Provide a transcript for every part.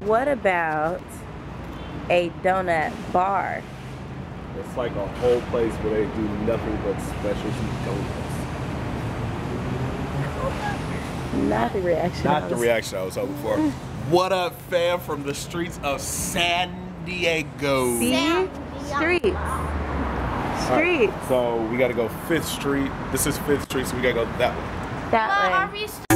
What about a donut bar? It's like a whole place where they do nothing but specialty donuts. Not the reaction. I Not the was- reaction I was hoping for. What up, fam, from the streets of San Diego? See? Streets. Streets. So we gotta go Fifth Street. This is Fifth Street, so we gotta go that way. That But way.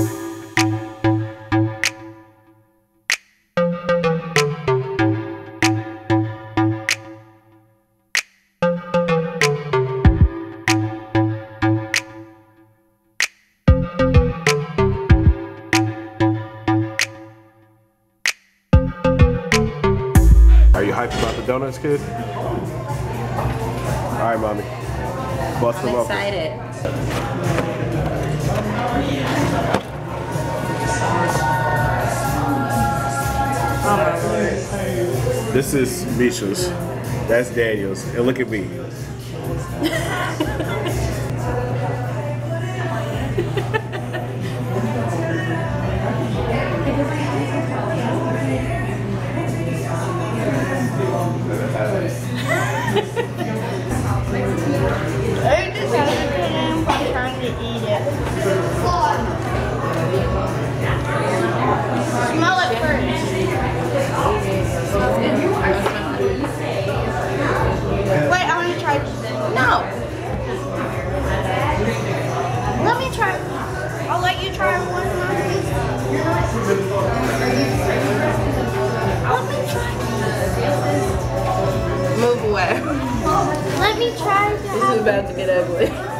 Hyped about the donuts, kid? All right, mommy. Bust I'm them open. excited. Oh. This is Misha's. That's Daniel's. And look at me. about to get ugly.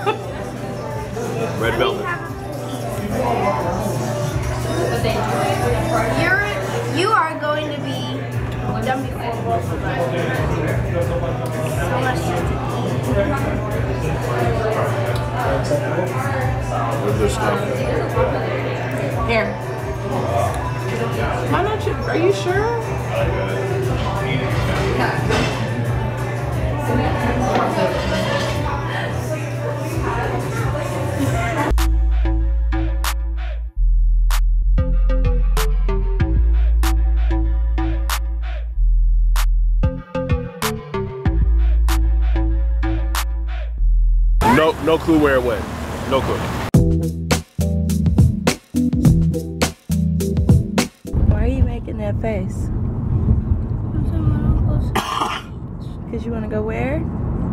No, no clue where it went. No clue. Why are you making that face? Because you want to go where?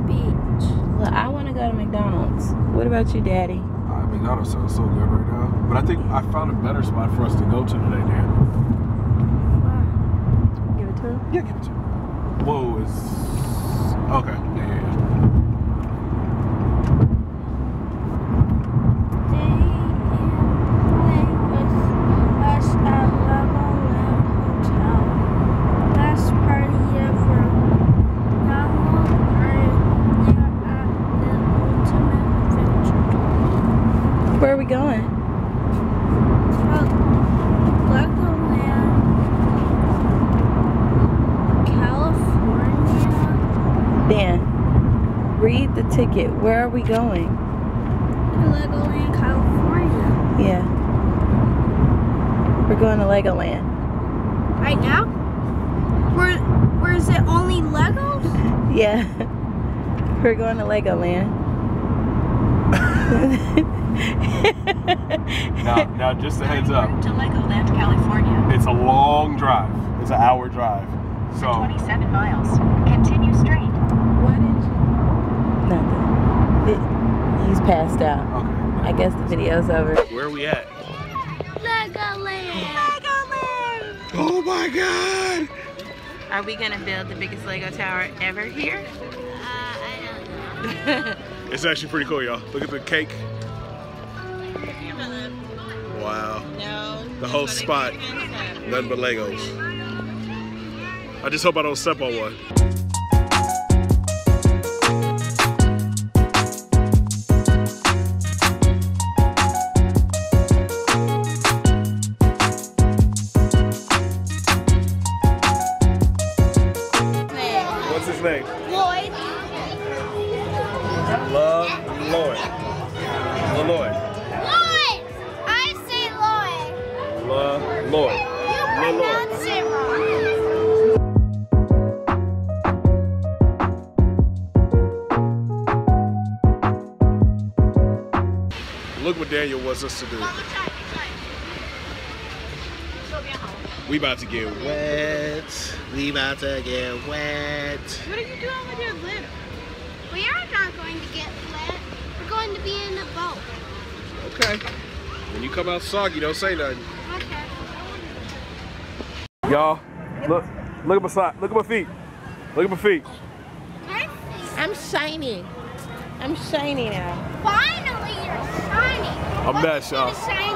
beach. Well, I want to go to McDonald's. What about you, Daddy? Uh, McDonald's sounds so good right now. But I think I found a better spot for us to go to today, Dan. Give it to him. Yeah, give it to me. Whoa, is okay. Yeah, yeah, yeah. Where are we going? Dan, read the ticket. Where are we going? To Legoland, California. Yeah. We're going to Legoland. Right now? Where, where is it only Legos? Yeah. We're going to Legoland. Now, now, just a heads up. to Legoland, California. It's a long drive. It's an hour drive. So 27 miles. Continue straight. What is Nothing. It, he's passed out. okay. I guess the video's over. Where are we at? Legoland? Legoland! Oh my God! Are we gonna build the biggest Lego tower ever here? Uh, I don't know. It's actually pretty cool, y'all. Look at the cake. Wow. No. The whole spot. Nothing but Legos. I just hope I don't step on one. Lloyd. Love Lloyd. Lloyd. Lloyd! I say Lloyd. You Lil Lloyd. pronounce it wrong. Look what Daniel wants us to do. We about to get wet. We about to get wet. What are you doing with your glitter? We are not going to get wet. We're going to be in a boat. Okay. When you come out soggy, don't say nothing. Okay. Y'all, look, look at my side. Look at my feet. Look at my feet. I'm shiny. I'm shiny now. Finally, you're shiny. I'm mess, at y'all.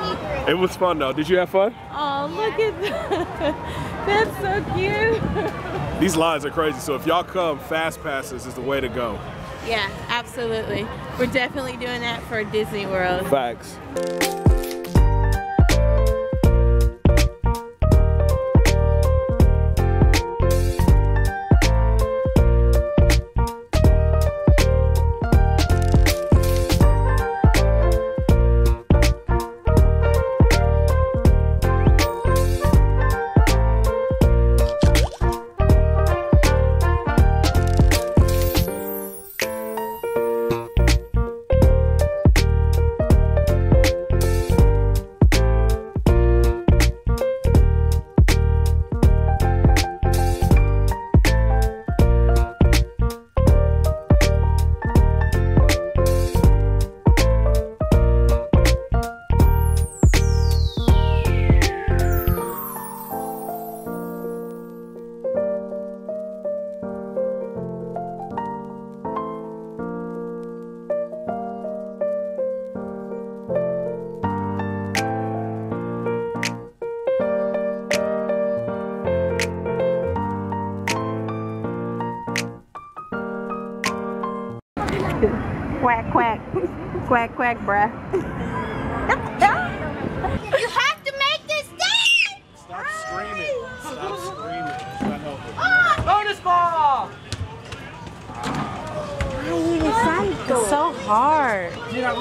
The shiny grip. It was fun though. Did you have fun? Oh, look at that. That's so cute. These lines are crazy. So if y'all come, fast passes is the way to go. Yeah, absolutely. We're definitely doing that for Disney World. Facts. Quack, quack. Quack, quack, bruh. You have to make this dance. Stop screaming. Stop screaming. It's not helping. Oh, Bonus ball! It's so hard. Mira,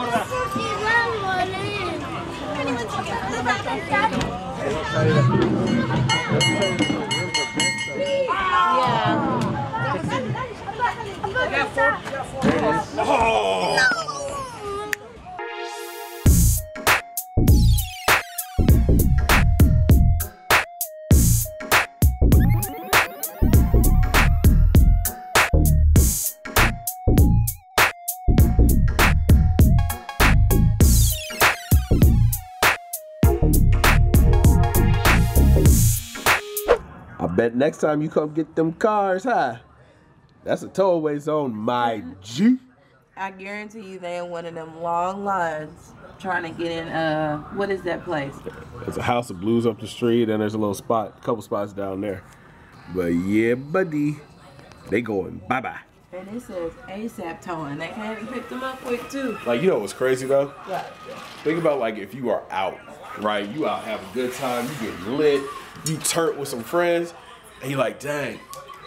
I bet next time you come get them cars, huh? That's a tollway zone, my G. I guarantee you they in one of them long lines trying to get in, uh, what is that place? There's a house of blues up the street, and there's a little spot, a couple spots down there. But yeah, buddy, they going bye bye. And it says ASAP towing. They came and picked them up quick too. Like you know what's crazy though? Think about like if you are out, right? You out having a good time, you get lit, you turn with some friends, and you like, dang,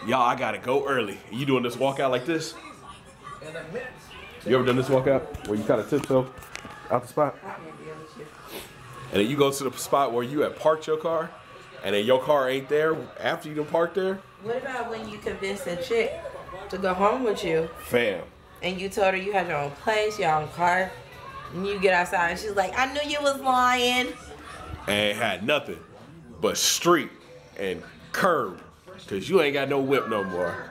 y'all, I gotta go early. You doing this walkout like this? You ever done this walkout where you kind of tiptoe out the spot? And then you go to the spot where you had parked your car, and then your car ain't there after you done parked there? What about when you convinced a chick to go home with you Fam. and you told her you had your own place, your own car, and you get outside and she's like, I knew you was lying. and had nothing but street and curb because you ain't got no whip no more.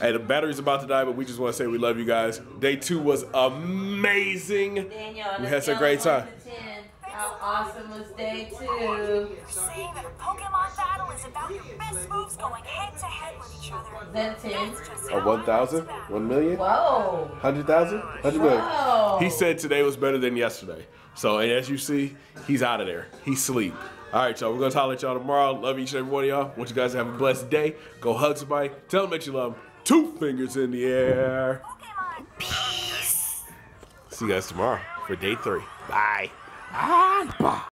Hey, the battery's about to die, but we just want to say we love you guys. Day two was amazing. Daniel, We had such a great time. How awesome was day two? You're Saying that a Pokemon battle is about your best moves going head to head with each other. That 10? A 1,000? 1 million? Whoa. 100,000? 100 million. Whoa. He said today was better than yesterday. So, and as you see, he's out of there. He's sleep. All right, y'all. We're going to holler at y'all tomorrow. Love each and every one of y'all. Want you guys to have a blessed day. Go hug somebody. Tell them that you love them. Two fingers in the air. Peace. See you guys tomorrow for day three. Bye. Bye.